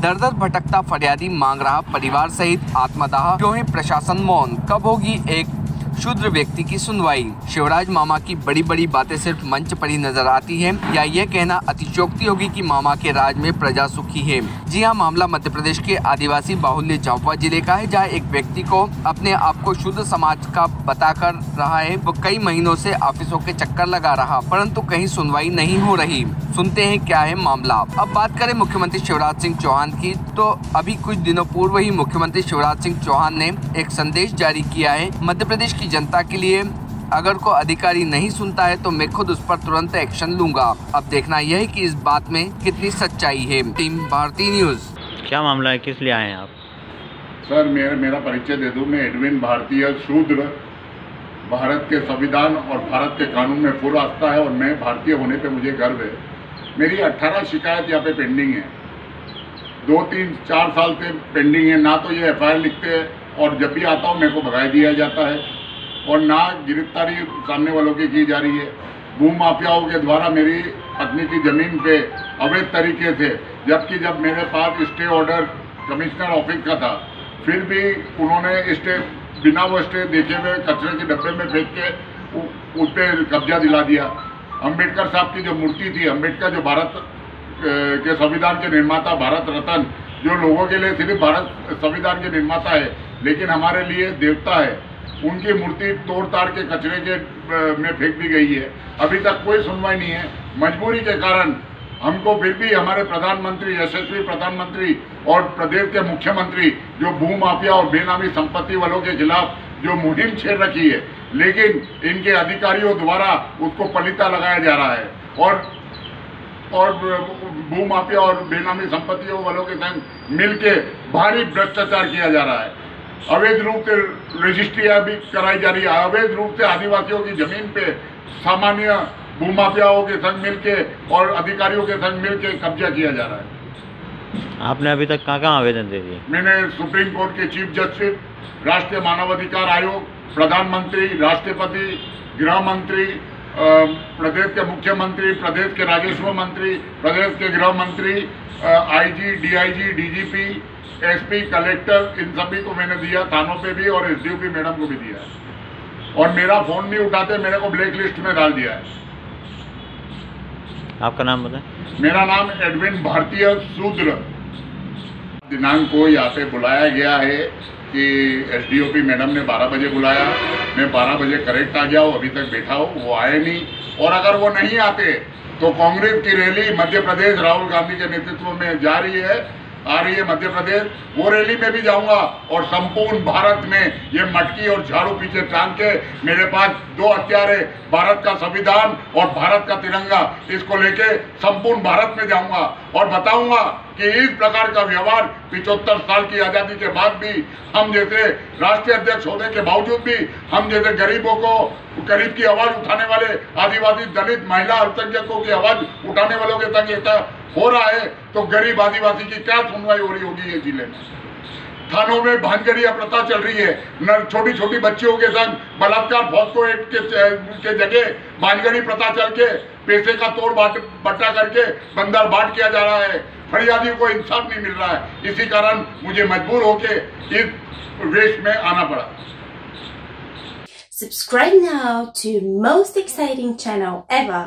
दर दर भटकता फरियादी मांग रहा परिवार सहित आत्मदाह, क्यों ही प्रशासन मौन? कब होगी एक शूद्र व्यक्ति की सुनवाई। शिवराज मामा की बड़ी बड़ी बातें सिर्फ़ मंच पर ही नज़र आती है। या ये कहना अतिशोक्ति होगी कि मामा के राज में प्रजा सुखी है। जी हाँ मामला मध्य प्रदेश के आदिवासी बाहुल्य झाबुआ ज़िले का है, जहाँ एक व्यक्ति को अपने आप को शुद्ध समाज का बता कर रहा है। वो कई महीनों से ऑफिसों के चक्कर लगा रहा, परंतु कहीं सुनवाई नहीं हो रही। सुनते हैं क्या है मामला। अब बात करें मुख्यमंत्री शिवराज सिंह चौहान की तो अभी कुछ दिनों पूर्व ही मुख्यमंत्री शिवराज सिंह चौहान ने एक संदेश जारी किया है। मध्य प्रदेश की जनता के लिए अगर को अधिकारी नहीं सुनता है तो मैं खुद उस पर तुरंत एक्शन लूँगा। अब देखना यह है कि इस बात में कितनी सच्चाई है। टीम भारतीय न्यूज़। क्या मामला है? किस लिए आए हैं आप? सर मेरा मेरा परिचय दे दूँ मैं एडविन भारतीय शूद्र। भारत के संविधान और भारत के कानून में पूरा आस्था है और मैं भारतीय होने पे मुझे गर्व है। मेरी 18 शिकायत यहाँ पे पेंडिंग है। दो तीन चार साल से पेंडिंग है। ना तो ये एफआईआर लिखते हैं और जब भी आता हूँ मेरे को भगाई दिया जाता है। और ना गिरफ्तारी सामने वालों की की जा रही है। भू माफियाओं के द्वारा मेरी पत्नी की ज़मीन पे अवैध तरीके से, जबकि जब मेरे पास स्टे ऑर्डर कमिश्नर ऑफ़िस का था, फिर भी उन्होंने स्टे, बिना वो स्टे देखे हुए कचरे के डब्बे में फेंक के उस पर कब्जा दिला दिया। अंबेडकर साहब की जो मूर्ति थी अंबेडकर जो भारत के संविधान के निर्माता भारत रत्न, जो लोगों के लिए सिर्फ़ भारत संविधान के निर्माता है, लेकिन हमारे लिए देवता है उनकी मूर्ति तोड़ ताड़ के कचरे के में फेंक दी गई है। अभी तक कोई सुनवाई नहीं है। मजबूरी के कारण हमको फिर भी हमारे प्रधानमंत्री, यशस्वी प्रधानमंत्री और प्रदेश के मुख्यमंत्री, जो भू माफिया और बेनामी संपत्ति वालों के खिलाफ जो मुहिम छेड़ रखी है, लेकिन इनके अधिकारियों द्वारा उसको पलिता लगाया जा रहा है। और और भू माफिया और बेनामी संपत्तियों वालों के संग मिलके भारी भ्रष्टाचार किया जा रहा है। अवैध रूप से रजिस्ट्रियाँ भी कराई जा रही है। अवैध रूप से आदिवासियों की ज़मीन पे सामान्य भू माफियाओं के संग मिलके और अधिकारियों के संग मिलके कब्जा किया जा रहा है। आपने अभी तक कहाँ कहाँ आवेदन दे दिए? मैंने सुप्रीम कोर्ट के चीफ जस्टिस राष्ट्रीय मानवाधिकार आयोग प्रधानमंत्री राष्ट्रपति गृह मंत्री प्रदेश के मुख्यमंत्री प्रदेश के राजस्व मंत्री प्रदेश के गृह मंत्री IG DIG DGP SP collector इन सभी को मैंने दिया थानों पे भी और एसडीओपी मैडम को भी दिया है। और मेरा फ़ोन नहीं उठाते मेरे को ब्लैक लिस्ट में डाल दिया है। आपका नाम बताए। मेरा नाम एडविन भारतीय शूद्र दिनांक को यहाँ पे बुलाया गया है। कि एसडीओपी मैडम ने 12 बजे बुलाया, मैं 12 बजे करेक्ट आ गया हूँ, अभी तक बैठा हूँ, वो आए नहीं। और अगर वो नहीं आते तो कांग्रेस की रैली मध्य प्रदेश राहुल गांधी के नेतृत्व में जा रही है। आ रही है मध्य प्रदेश, वो रैली में भी जाऊँगा और संपूर्ण भारत में ये मटकी और झाड़ू पीछे टांग के मेरे पास दो हथियार है, भारत का संविधान और भारत का तिरंगा, इसको लेके संपूर्ण भारत में जाऊँगा और बताऊँगा कि इस प्रकार का व्यवहार पिछहत्तर साल की आज़ादी के बाद भी हम जैसे राष्ट्रीय अध्यक्ष होने के बावजूद भी, हम जैसे गरीबों को, गरीब की आवाज़ उठाने वाले आदिवासी दलित महिला अल्पसंख्यकों की आवाज़ उठाने वालों के संग ऐसा हो रहा है तो गरीब आदिवासी की क्या सुनवाई हो रही होगी ये ज़िले में? थानों में भानगड़िया प्रथा चल रही है। छोटी छोटी बच्चियों के संग बलात्कार फॉस्को एक्ट के, के जगह भानगड़ी प्रथा चल के पैसे का तोड़ बाट बट्टा करके बंदर बाट किया जा रहा है। फरियादियों को इंसाफ नहीं मिल रहा है। इसी कारण मुझे मजबूर होके इस वेश में आना पड़ा। Subscribe now to most exciting channel ever.